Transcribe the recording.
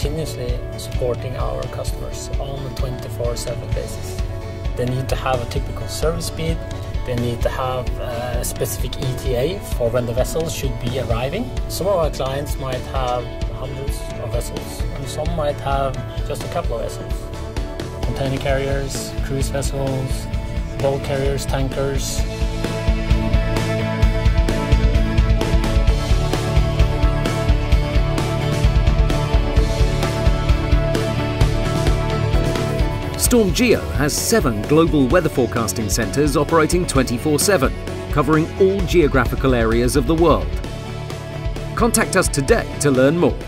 supporting our customers on a 24-7 basis. They need to have a typical service speed, they need to have a specific ETA for when the vessels should be arriving. Some of our clients might have hundreds of vessels and some might have just a couple of vessels. Container carriers, cruise vessels, bulk carriers, tankers, StormGeo has seven global weather forecasting centres operating 24 7, covering all geographical areas of the world. Contact us today to learn more.